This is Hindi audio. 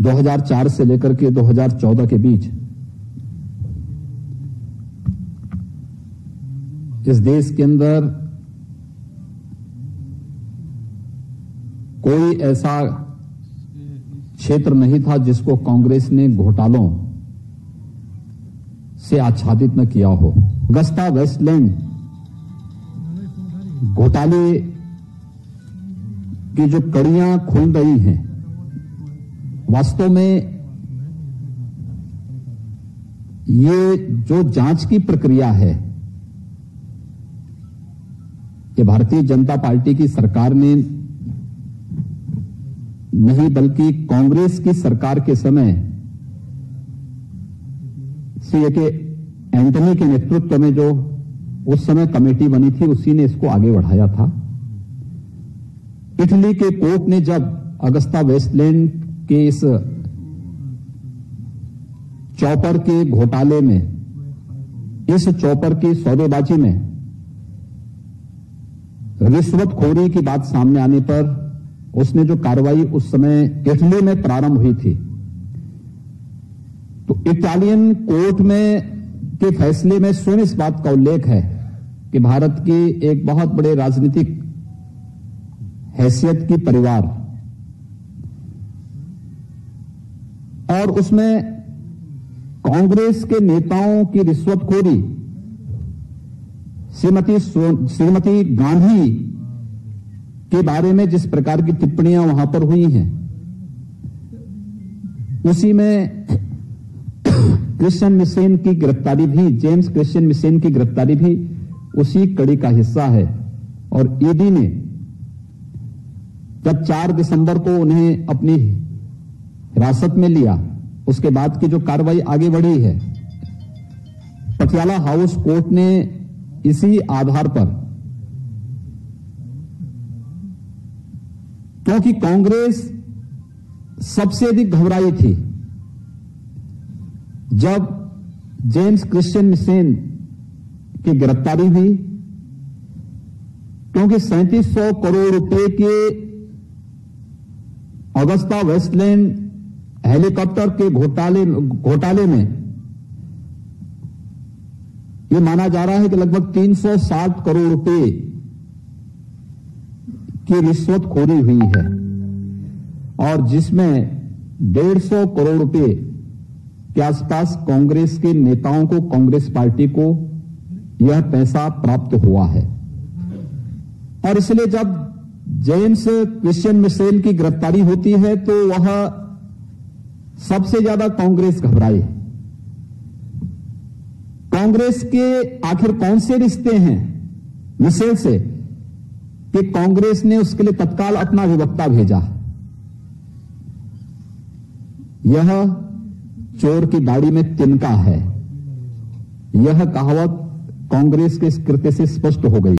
2004 से लेकर के 2014 के बीच इस देश के अंदर कोई ऐसा क्षेत्र नहीं था जिसको कांग्रेस ने घोटालों से आच्छादित न किया हो। गस्ता वेस्टलैंड घोटाले की जो कड़ियाँ खुल रही हैं वास्तव में ये जो जाँच की प्रक्रिया है ये भारतीय जनता पार्टी की सरकार ने नहीं, बल्कि कांग्रेस की सरकार के समय सी के एंटनी के नेतृत्व में जो उस समय कमेटी बनी थी, उसी ने इसको आगे बढ़ाया था। इटली के कोर्ट ने जब अगस्ता वेस्टलैंड के इस चौपर के घोटाले में, इस चौपर की सौदेबाजी में रिश्वतखोरी की बात सामने आने पर उसने जो कार्रवाई उस समय इटली में प्रारंभ हुई थी। तो इटालियन कोर्ट में के फैसले में स्वयं इस बात का उल्लेख है कि भारत की एक बहुत बड़े राजनीतिक हैसियत की परिवार और उसमें कांग्रेस के नेताओं की रिश्वतखोरी श्रीमती श्रीमती गांधी के बारे में जिस प्रकार की टिप्पणियाँ वहाँ पर हुई हैं, उसी में क्रिश्चियन मिसेन की गिरफ्तारी भी, जेम्स क्रिश्चियन मिसेन की गिरफ्तारी भी उसी कड़ी का हिस्सा है। और ईडी ने जब 4 दिसंबर को उन्हें अपनी हिरासत में लिया। उसके बाद की जो कार्रवाई आगे बढ़ी है, पटियाला हाउस कोर्ट ने इसी आधार पर, क्योंकि कांग्रेस सबसे अधिक घबराई थी, जब जेम्स क्रिश्चियन मिसेन की गिरफ्तारी हुई, क्योंकि सैंतीस सौ करोड़ रुपए के अगस्ता वेस्टलैंड हेलीकॉप्टर के घोटाले घोटाले में यह माना जा रहा है कि लगभग 360 करोड़ रुपए की रिश्वतखोरी हुई है और जिसमें 150 करोड़ रुपए के आसपास कांग्रेस के नेताओं को, कांग्रेस पार्टी को यह पैसा प्राप्त हुआ है। और इसलिए जब जेम्स क्रिश्चियन मिसेल की गिरफ्तारी होती है तो वह सबसे ज़्यादा कांग्रेस घबराई कांग्रेस के आखिर कौन से रिश्ते हैं मिसेल से कि कांग्रेस ने उसके लिए तत्काल अपना अधिवक्ता भेजा? यह चोर की दाढ़ी में तिनका है। यह कहावत कांग्रेस के इस कृत्य से स्पष्ट हो गई।